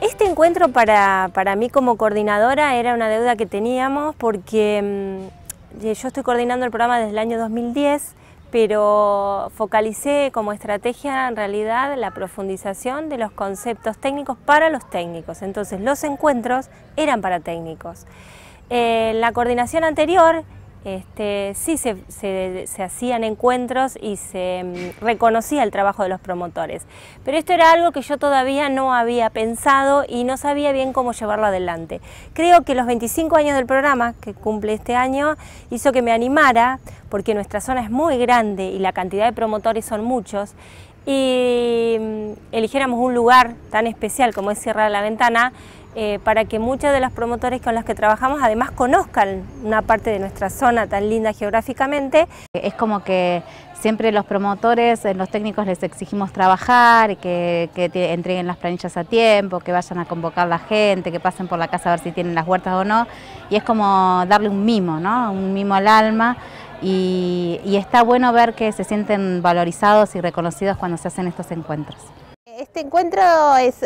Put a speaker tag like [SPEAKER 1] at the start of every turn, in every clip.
[SPEAKER 1] Este encuentro para, mí como coordinadora era una deuda que teníamos porque mm, yo estoy coordinando el programa desde el año 2010, pero focalicé como estrategia en realidad la profundización de los conceptos técnicos para los técnicos. Entonces los encuentros eran para técnicos. En la coordinación anterior este, sí se, hacían encuentros y se mm, reconocía el trabajo de los promotores. Pero esto era algo que yo todavía no había pensado y no sabía bien cómo llevarlo adelante. Creo que los 25 años del programa, que cumple este año, hizo que me animara, porque nuestra zona es muy grande y la cantidad de promotores son muchos, y mm, eligiéramos un lugar tan especial como es Sierra de la Ventana, eh, para que muchos de los promotores con los que trabajamos además conozcan una parte de nuestra zona tan linda geográficamente.
[SPEAKER 2] Es como que siempre los promotores, eh, los técnicos les exigimos trabajar, que, que entreguen las planillas a tiempo, que vayan a convocar a la gente, que pasen por la casa a ver si tienen las huertas o no. Y es como darle un mimo, ¿no? un mimo al alma. y está bueno ver que se sienten valorizados y reconocidos cuando se hacen estos encuentros.
[SPEAKER 3] Este encuentro es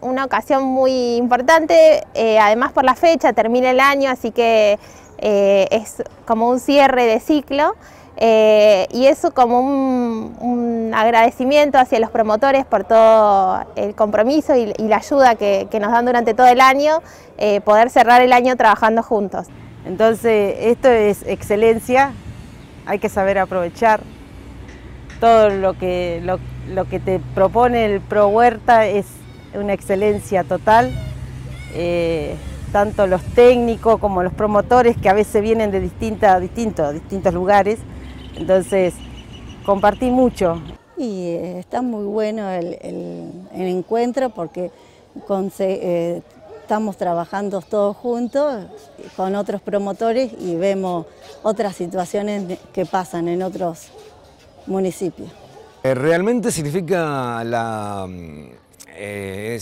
[SPEAKER 3] una ocasión muy importante, eh, además por la fecha, termina el año, así que eh, es como un cierre de ciclo eh, y eso como un, agradecimiento hacia los promotores por todo el compromiso y, la ayuda que, nos dan durante todo el año, poder cerrar el año trabajando juntos.
[SPEAKER 4] Entonces esto es excelencia, hay que saber aprovechar todo lo que, lo, que te propone el Pro Huerta es una excelencia total. Eh, tanto los técnicos como los promotores que a veces vienen de distintos, distintos lugares. Entonces, compartí mucho.
[SPEAKER 5] Y eh, está muy bueno el, encuentro porque eh, estamos trabajando todos juntos con otros promotores y vemos otras situaciones que pasan en otros municipio.
[SPEAKER 6] Eh, realmente significa mm, eh,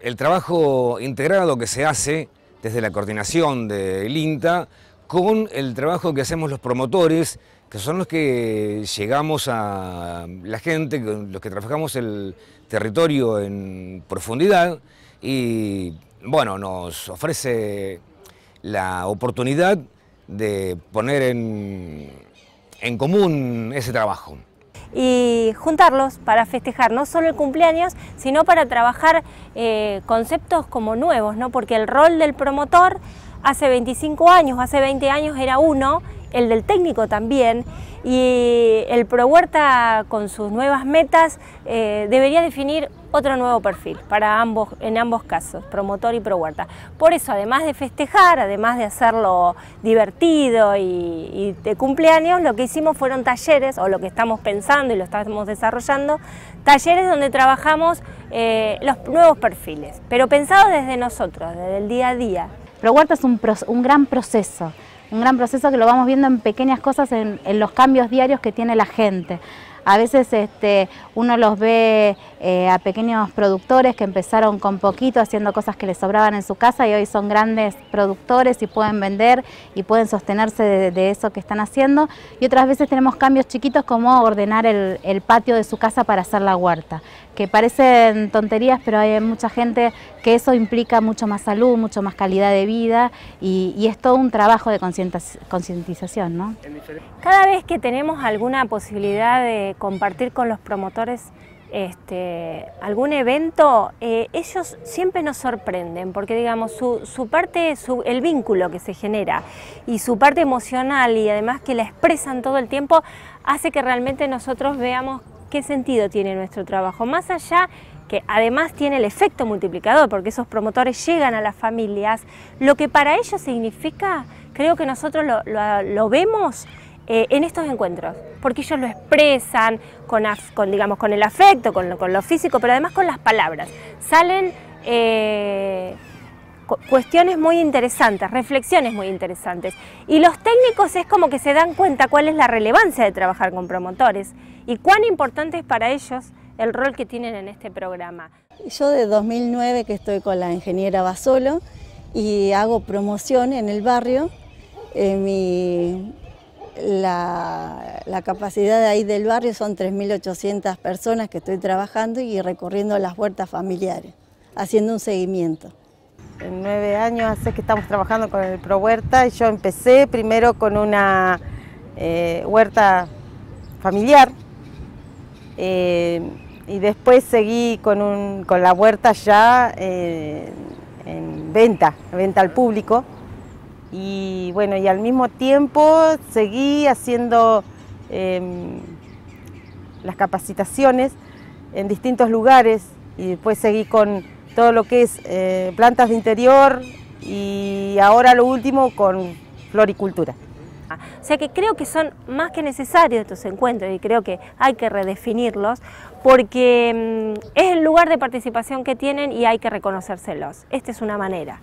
[SPEAKER 6] el trabajo integrado que se hace desde la coordinación del INTA con el trabajo que hacemos los promotores, que son los que llegamos a la gente, los que trabajamos el territorio en profundidad y bueno, nos ofrece la oportunidad de poner en, en común ese trabajo.
[SPEAKER 1] Y juntarlos para festejar no solo el cumpleaños, sino para trabajar eh, conceptos como nuevos, ¿no? porque el rol del promotor hace 25 años, hace 20 años era uno, el del técnico también, y el Pro Huerta con sus nuevas metas eh, debería definir otro nuevo perfil para ambos, en ambos casos, promotor y Pro Huerta. Por eso, además de festejar, además de hacerlo divertido y, de cumpleaños, lo que hicimos fueron talleres, o lo que estamos pensando y lo estamos desarrollando, talleres donde trabajamos eh, los nuevos perfiles, pero pensados desde nosotros, desde el día a día.
[SPEAKER 2] Pro Huerta es un, un gran proceso un gran proceso que lo vamos viendo en pequeñas cosas, en, los cambios diarios que tiene la gente. A veces este, uno los ve eh, a pequeños productores que empezaron con poquito haciendo cosas que les sobraban en su casa y hoy son grandes productores y pueden vender y pueden sostenerse de, eso que están haciendo. Y otras veces tenemos cambios chiquitos como ordenar el, patio de su casa para hacer la huerta, que parecen tonterías, pero hay mucha gente que eso implica mucho más salud, mucho más calidad de vida y, y es todo un trabajo de concientización. ¿no?
[SPEAKER 1] Cada vez que tenemos alguna posibilidad de compartir con los promotores este, algún evento, eh, ellos siempre nos sorprenden, porque digamos, su, parte, el vínculo que se genera y su parte emocional y además que la expresan todo el tiempo, hace que realmente nosotros veamos qué sentido tiene nuestro trabajo, más allá que además tiene el efecto multiplicador, porque esos promotores llegan a las familias, lo que para ellos significa, creo que nosotros lo vemos eh, en estos encuentros, porque ellos lo expresan con, digamos, con el afecto, con lo, físico, pero además con las palabras. Salen eh, cuestiones muy interesantes, reflexiones muy interesantes. Y los técnicos es como que se dan cuenta cuál es la relevancia de trabajar con promotores y cuán importante es para ellos el rol que tienen en este programa.
[SPEAKER 5] Yo de 2009 que estoy con la ingeniera Basolo y hago promoción en el barrio. En mi la, capacidad de ahí del barrio son 3.800 personas que estoy trabajando y recorriendo las huertas familiares. haciendo un seguimiento.
[SPEAKER 4] En nueve años hace que estamos trabajando con el Pro Huerta y yo empecé primero con una eh, huerta familiar eh, y después seguí con, con la huerta ya eh, en venta, venta al público. Y bueno, y al mismo tiempo seguí haciendo em, las capacitaciones en distintos lugares y después seguí con todo lo que es eh, plantas de interior y ahora lo último con floricultura.
[SPEAKER 1] O sea que creo que son más que necesarios estos encuentros y creo que hay que redefinirlos porque mm, es el lugar de participación que tienen y hay que reconocérselos. Esta es una manera.